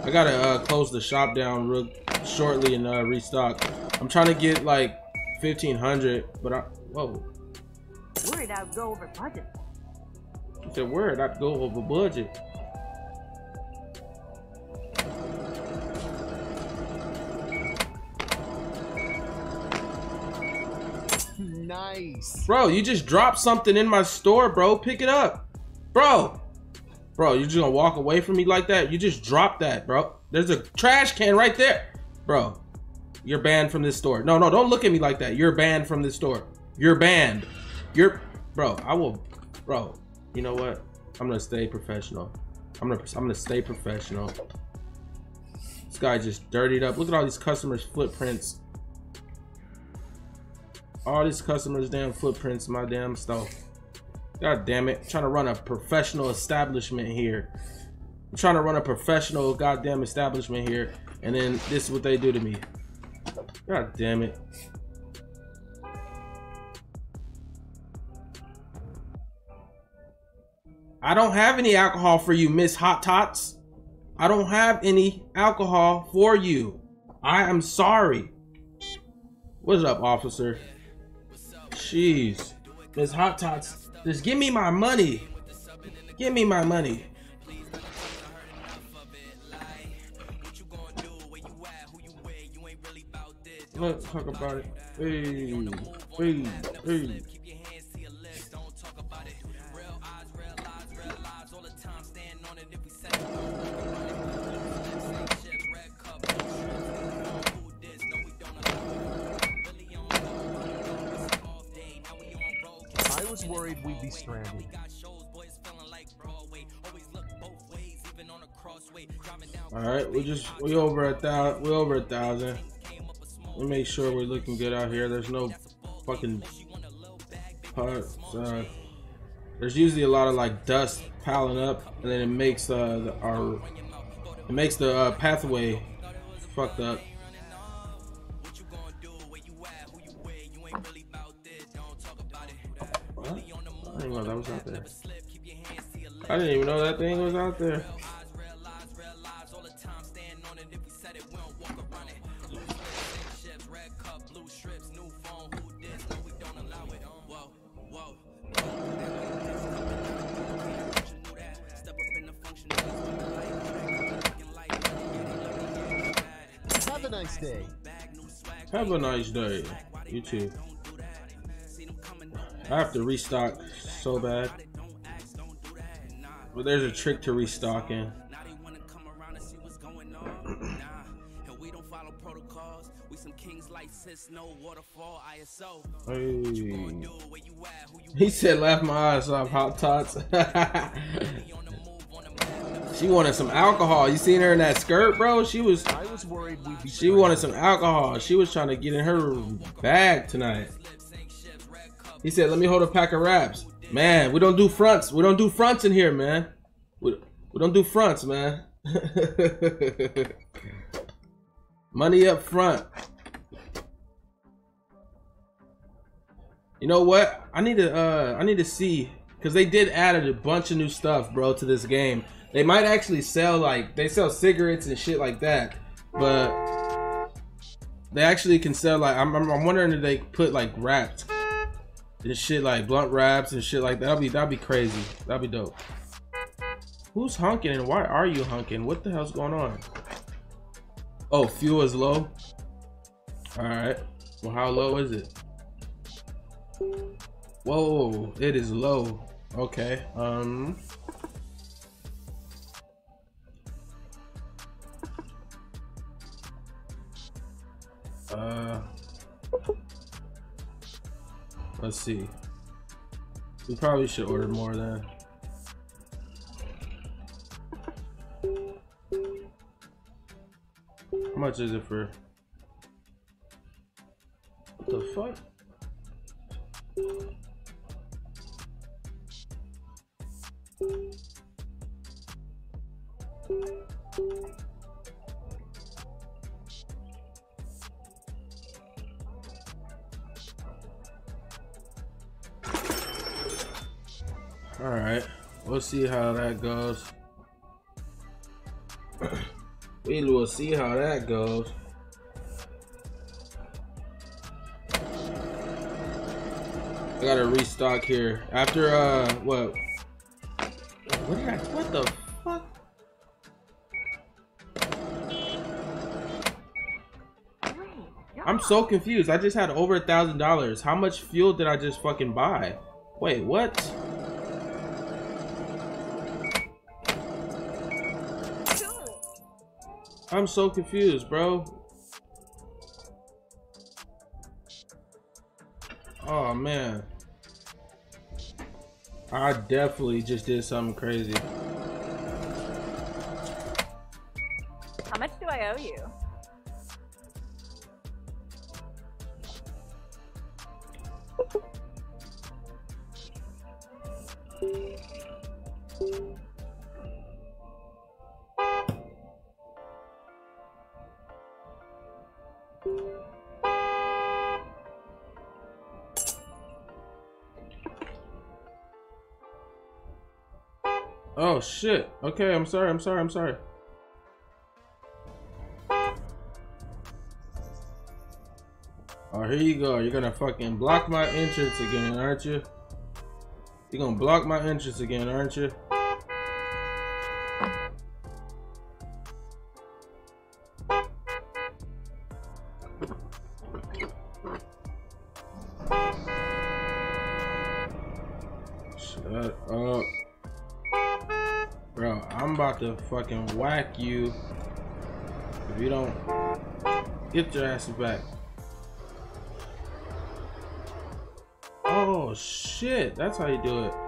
I gotta uh, close the shop down real shortly and uh, restock. I'm trying to get like 1500, but I, whoa. Worried I'd go over budget. You said word, I'd go over budget. Nice. Bro, you just dropped something in my store, bro. Pick it up. Bro. Bro, you just gonna walk away from me like that? You just dropped that, bro. There's a trash can right there. Bro, you're banned from this store. No, no, don't look at me like that. You're banned from this store. You're banned. You're, bro, I will, bro, you know what? I'm gonna stay professional. I'm gonna, I'm gonna stay professional. This guy just dirtied up. Look at all these customers' footprints all these customers damn footprints in my damn stuff god damn it I'm trying to run a professional establishment here i'm trying to run a professional goddamn establishment here and then this is what they do to me God damn it. I don't have any alcohol for you, Miss Hot Tots. I don't have any alcohol for you. I am sorry. What's up, officer? Jeez. Miss Hot Tots, just give me my money. Give me my money. Let's talk about it. Hey, hey, hey. Was worried we'd be stranded. All right, we just we over a thousand. We over a thousand. We make sure we're looking good out here. There's no fucking parts. Uh, there's usually a lot of like dust piling up, and then it makes uh the, our it makes the uh, pathway fucked up. Didn't know that was out there. I didn't even know that thing was out there. Have a nice day. Have a nice day. You too. I have to restock so bad. But there's a trick to restocking. Hey. He said, laugh my eyes off, hot tots. she wanted some alcohol. You seen her in that skirt, bro? She was I was worried we'd be she wanted some alcohol. She was trying to get in her bag tonight. He said, "Let me hold a pack of wraps." Man, we don't do fronts. We don't do fronts in here, man. We, we don't do fronts, man. Money up front. You know what? I need to uh I need to see because they did added a bunch of new stuff, bro, to this game. They might actually sell like they sell cigarettes and shit like that, but they actually can sell like I'm, I'm, I'm wondering if they put like wrapped and shit like blunt wraps and shit like that. That'd be that'd be crazy. That'd be dope. Who's honking and why are you honking? What the hell's going on? Oh, fuel is low. All right. Well, how low is it? Whoa, it is low. Okay. Um. Uh. Let's see. We probably should order more then. How much is it for? What the fuck? All right, we'll see how that goes. we will see how that goes. I gotta restock here after uh what? What did I? What the fuck? I'm so confused. I just had over a thousand dollars. How much fuel did I just fucking buy? Wait, what? I'm so confused, bro. Oh man. I definitely just did something crazy. Okay, I'm sorry, I'm sorry, I'm sorry. Oh, here you go. You're gonna fucking block my entrance again, aren't you? You're gonna block my entrance again, aren't you? To fucking whack you if you don't get your ass back. Oh shit, that's how you do it.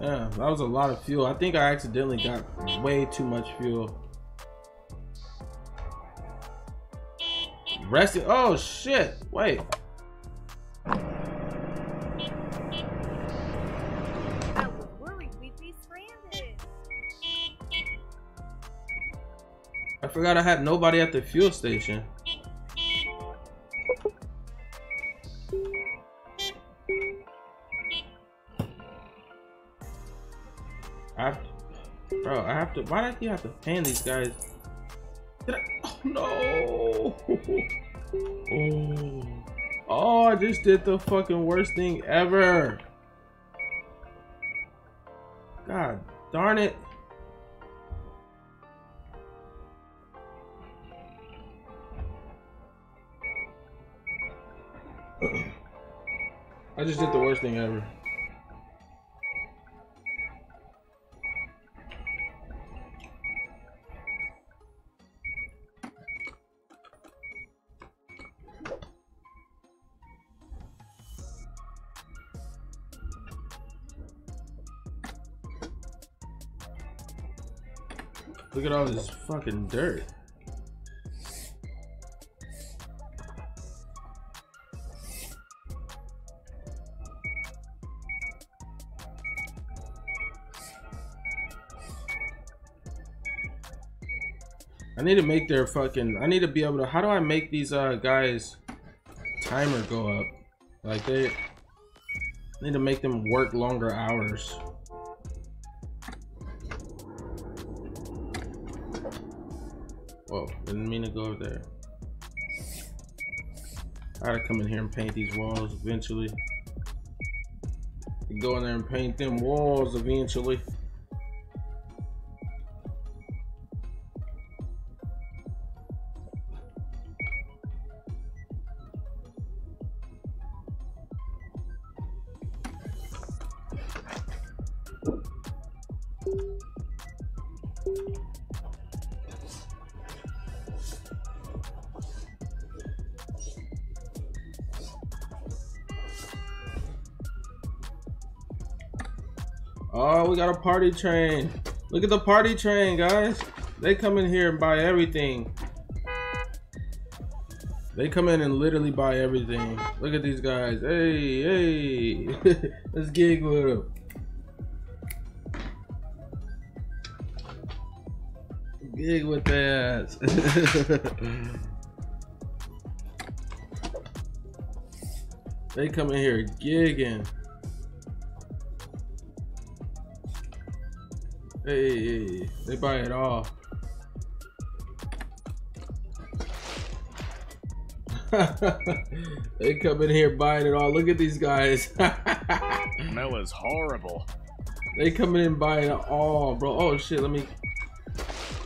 Yeah, that was a lot of fuel. I think I accidentally got way too much fuel. Resting. Oh shit! Wait. I was worried we'd be stranded. I forgot I had nobody at the fuel station. To, why do you have to pan these guys? I, oh no! Oh, oh, I just did the fucking worst thing ever. God darn it. I just did the worst thing ever. At all this fucking dirt. I need to make their fucking. I need to be able to. How do I make these uh guys timer go up? Like they I need to make them work longer hours. Mean to go over there. I gotta come in here and paint these walls eventually. Go in there and paint them walls eventually. Oh, we got a party train. Look at the party train, guys. They come in here and buy everything. They come in and literally buy everything. Look at these guys. Hey, hey. Let's gig with them. Gig with that. they come in here gigging. Hey, hey, they buy it all. they come in here buying it all. Look at these guys. Smell is horrible. they coming in buying it all, bro. Oh shit, let me.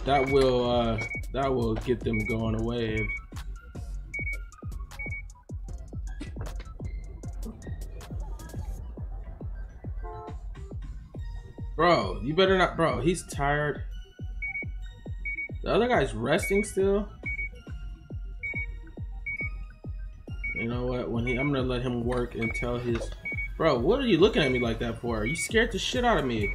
That will, uh, that will get them going away. Better not, bro. He's tired. The other guy's resting still. You know what? When he, I'm gonna let him work until his Bro, what are you looking at me like that for? Are You scared the shit out of me.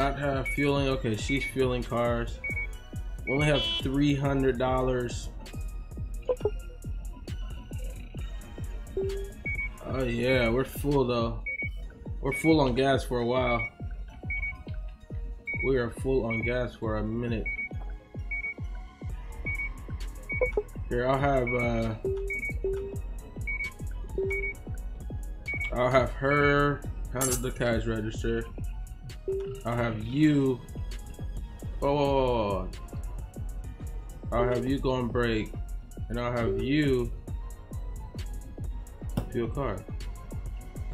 Not have fueling? Okay, she's fueling cars. We only have three hundred dollars. Oh yeah, we're full though. We're full on gas for a while. We are full on gas for a minute. Here, I'll have uh I'll have her handle the cash register. I'll have you Oh I'll have you go on break and I'll have you fuel car.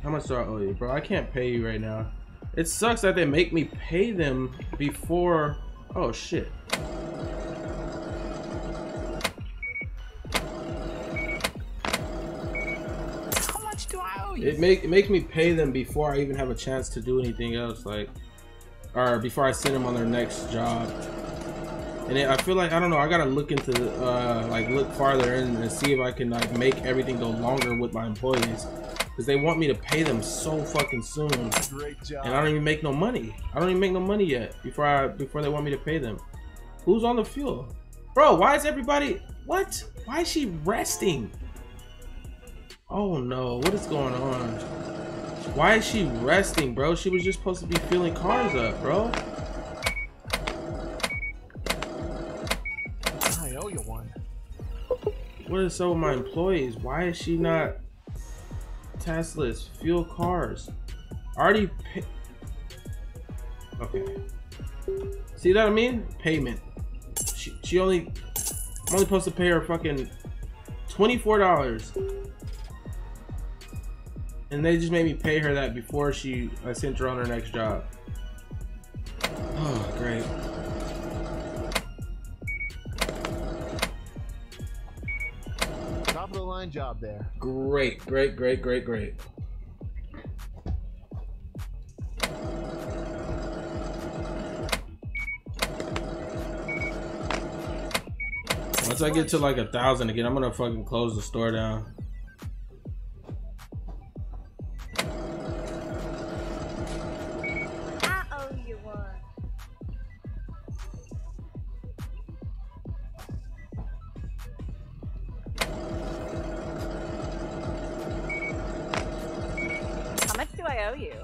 How much do I owe you? Bro, I can't pay you right now. It sucks that they make me pay them before oh shit. How much do I owe you? It make it makes me pay them before I even have a chance to do anything else, like, or before I send them on their next job. And it, I feel like I don't know. I gotta look into uh, like look farther in and see if I can like make everything go longer with my employees, because they want me to pay them so fucking soon, and I don't even make no money. I don't even make no money yet before I before they want me to pay them. Who's on the fuel, bro? Why is everybody? What? Why is she resting? Oh no, what is going on? Why is she resting, bro? She was just supposed to be filling cars up, bro. I owe you one. What is up with my employees? Why is she not task list? Fuel cars. I already pay. Okay. See that I mean? Payment. She, she only. I'm only supposed to pay her fucking twenty-four dollars. And they just made me pay her that before she I sent her on her next job. Oh, great. Top of the line job there. Great, great, great, great, great. Once I get to like a thousand again, I'm gonna fucking close the store down. I owe you?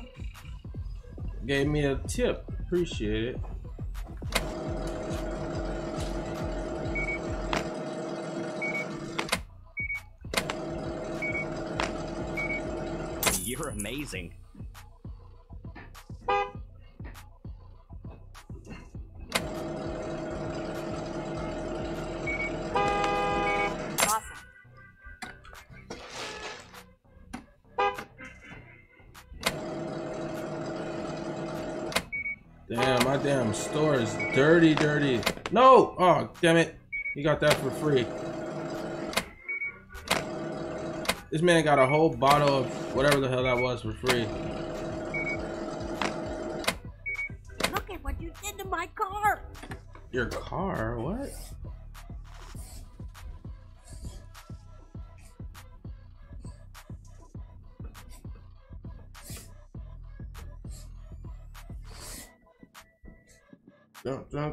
Gave me a tip. Appreciate it. You're amazing. Damn, my damn store is dirty, dirty. No! Oh, damn it. You got that for free. This man got a whole bottle of whatever the hell that was for free. Look at what you did to my car. Your car? What?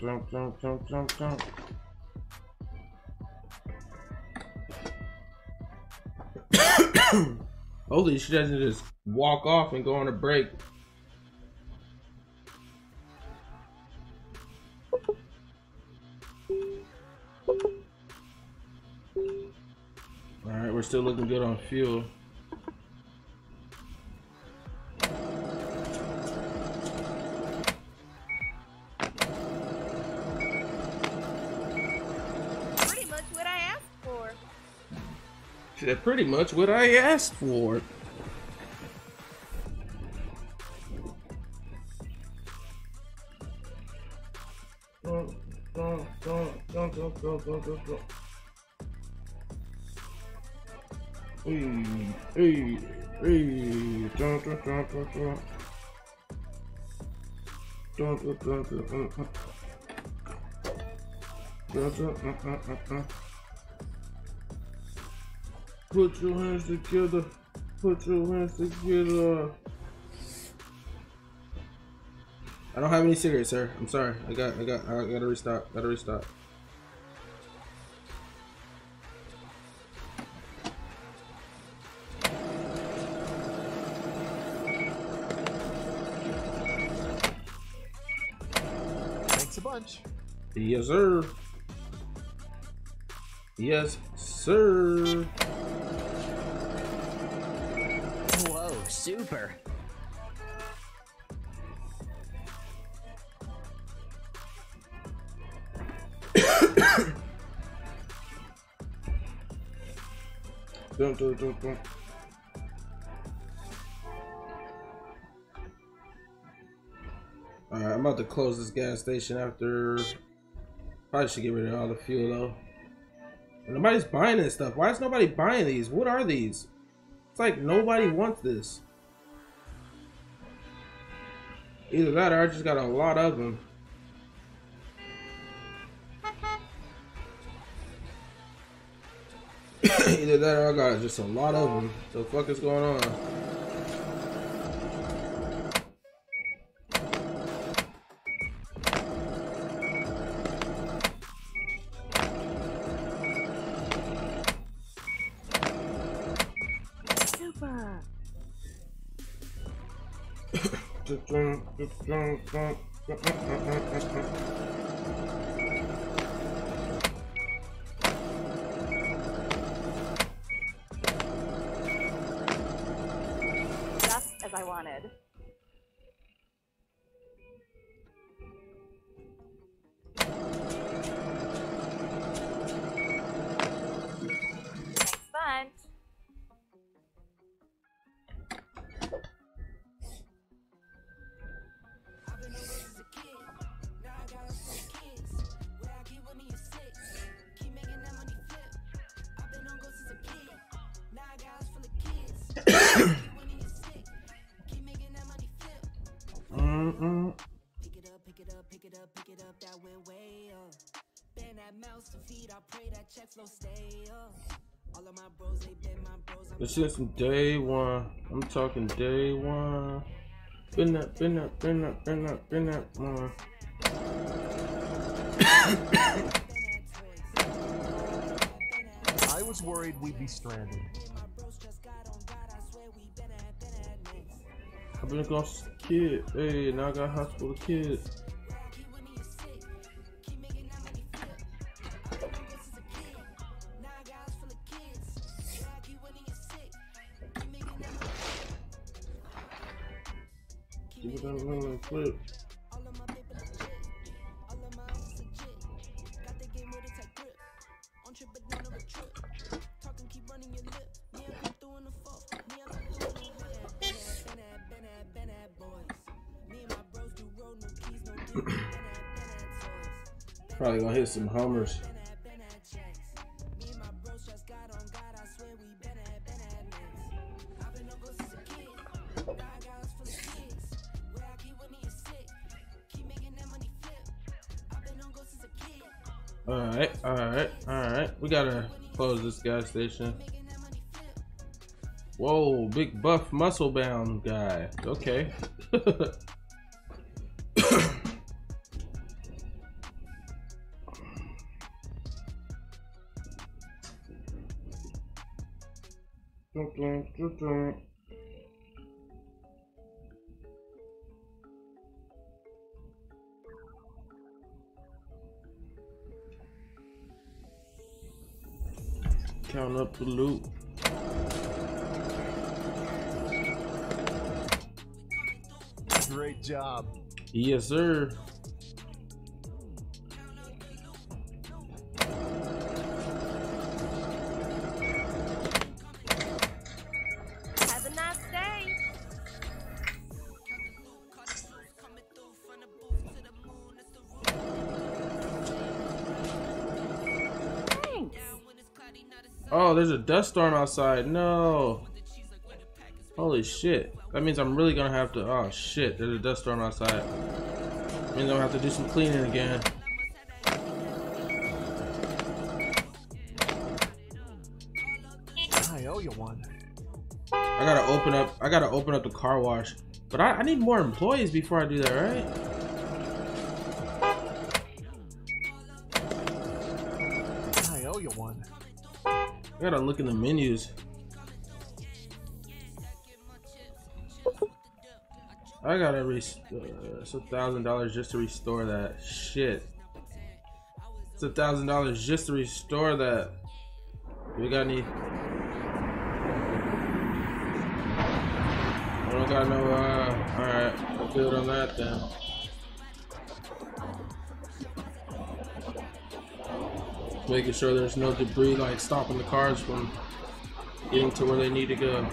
Dum, dum, dum, dum, dum, dum. Hopefully she doesn't just walk off and go on a break. Alright, we're still looking good on fuel. Pretty much what I asked for. Don't, don't, don't. Don't, don't, don't, don't, don't, don't. Put your hands together. Put your hands together. I don't have any cigarettes, sir. I'm sorry. I got, I got, I gotta restock. Gotta restock. Thanks a bunch. Yes, sir. Yes, sir. Whoa, super. Dun, dun, dun, dun. Alright, I'm about to close this gas station after. Probably should get rid of all the fuel though. Nobody's buying this stuff. Why is nobody buying these? What are these? It's like nobody wants this. Either that or I just got a lot of them. Either that or I got just a lot of them. So fuck is going on? Mm-hmm. Pick it up, pick it up, pick it up, pick it up, that went way up. Bend that mouse to feed, I pray that check flow stay up. All of my bros, they been my bros. I'm This is day one. I'm talking day one. Been that, been that, been that, been that, been that one. I was worried we'd be stranded. I've been going kid. Hey, now I got hospital kid. Some homers. Alright, alright, alright. We gotta close this gas station. Whoa, big buff muscle bound guy. Okay. Yes, sir. Have a nice day. Thanks. Oh, there's a dust storm outside. No. Holy shit. That means I'm really gonna have to. Oh shit, there's a dust storm outside. That means I'm gonna have to do some cleaning again. I owe you one. I gotta open up. I gotta open up the car wash. But I, I need more employees before I do that, right? I owe you one. I gotta look in the menus. I gotta re- uh, it's a thousand dollars just to restore that shit. It's a thousand dollars just to restore that. We got any? I don't got no. Uh, all right, I'm good on that then. Making sure there's no debris like stopping the cars from getting to where they need to go.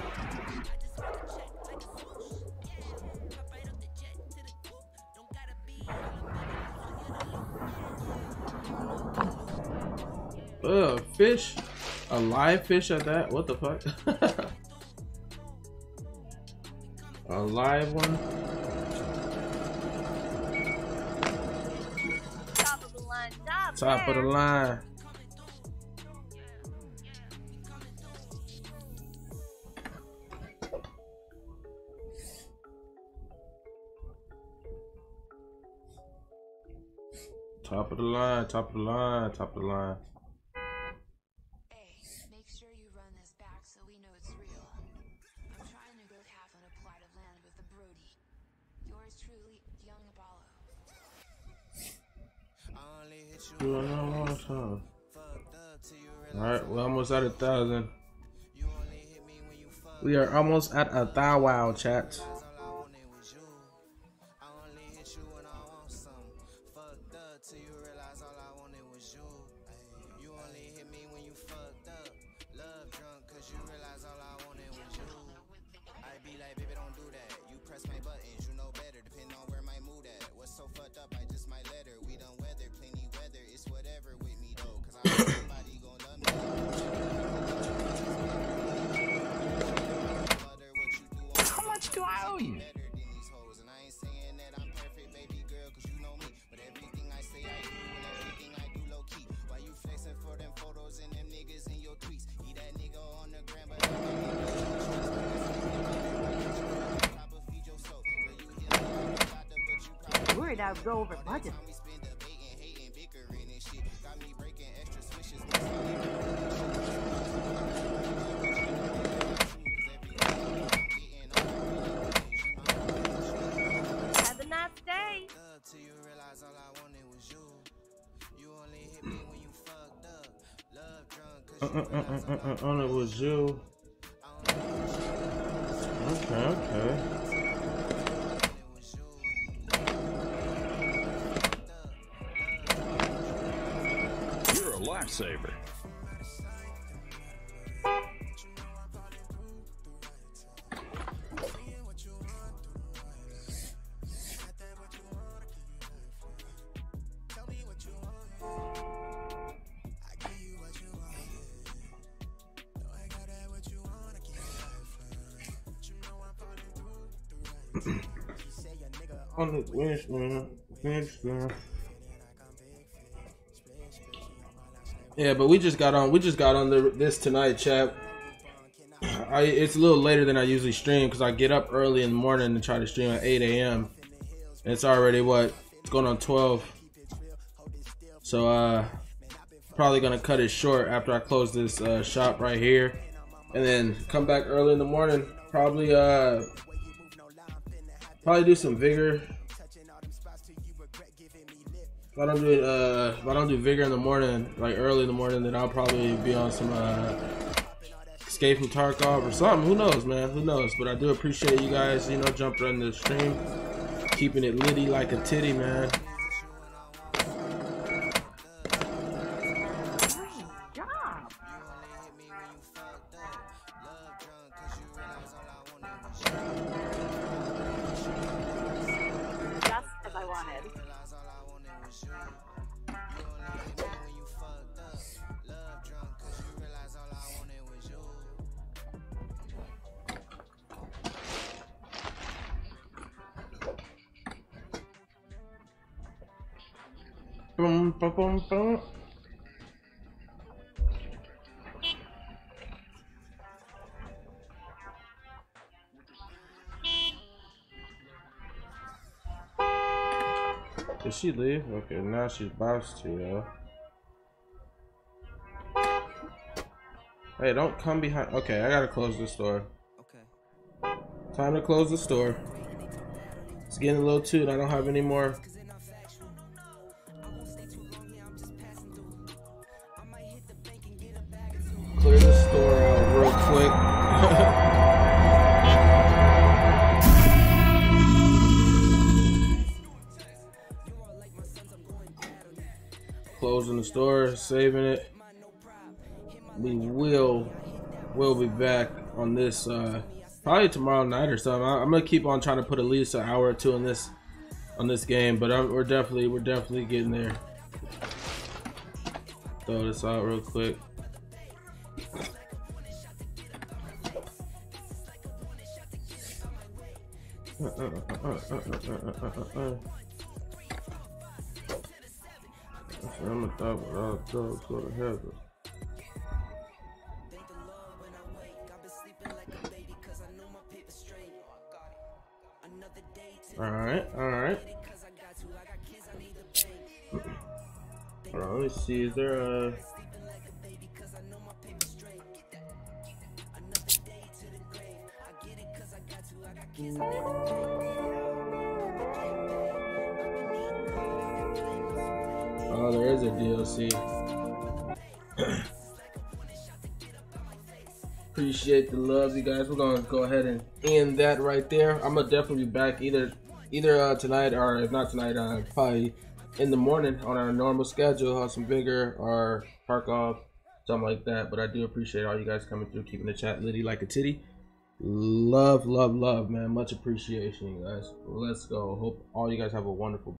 Fish? A live fish at that? What the fuck? A live one? Top of the line. Top of the line. Top of the line, top of the line, top of the line. Time. Alright, we're almost at a thousand. We are almost at a thou wow chat. Much do and everything I owe you? Flexing for them photos and them niggas in your tweets? Eat that nigga on the gram but I'll feed your soul. But you get worried I'd go over budget. Uh, uh, uh, it was you. On the wish. Yeah, but we just got on. We just got on the this tonight, chat. I it's a little later than I usually stream because I get up early in the morning and try to stream at 8 a.m. It's already what it's going on 12. So uh, probably gonna cut it short after I close this uh, shop right here, and then come back early in the morning. Probably uh, probably do some vigor. If I don't do it, uh, if I don't do vigor in the morning, like early in the morning, then I'll probably be on some uh, escape from Tarkov or something. Who knows, man? Who knows? But I do appreciate you guys, you know, jumping on the stream, keeping it litty like a titty, man. Boom, boom, boom, boom. Did she leave? Okay, now she's bounced to yo. Hey, don't come behind. Okay, I gotta close this door. Okay. Time to close the store. It's getting a little too, and I don't have any more saving it. We will will be back on this uh probably tomorrow night or something. I, am gonna keep on trying to put at least an hour or two on this on this game, but I'm, we're definitely we're definitely getting there. Throw this out real quick. I'm a thought without dogs go to heaven. All right, all right. Hold let me see. Is there a? Oh, Appreciate the love, you guys. We're gonna go ahead and end that right there. I'm gonna definitely be back either either uh, tonight or if not tonight, uh, probably in the morning on our normal schedule, have some Vigor or Tarkov, something like that. But I do appreciate all you guys coming through, keeping the chat litty like a titty. Love, love, love, man. Much appreciation, you guys. Let's go. Hope all you guys have a wonderful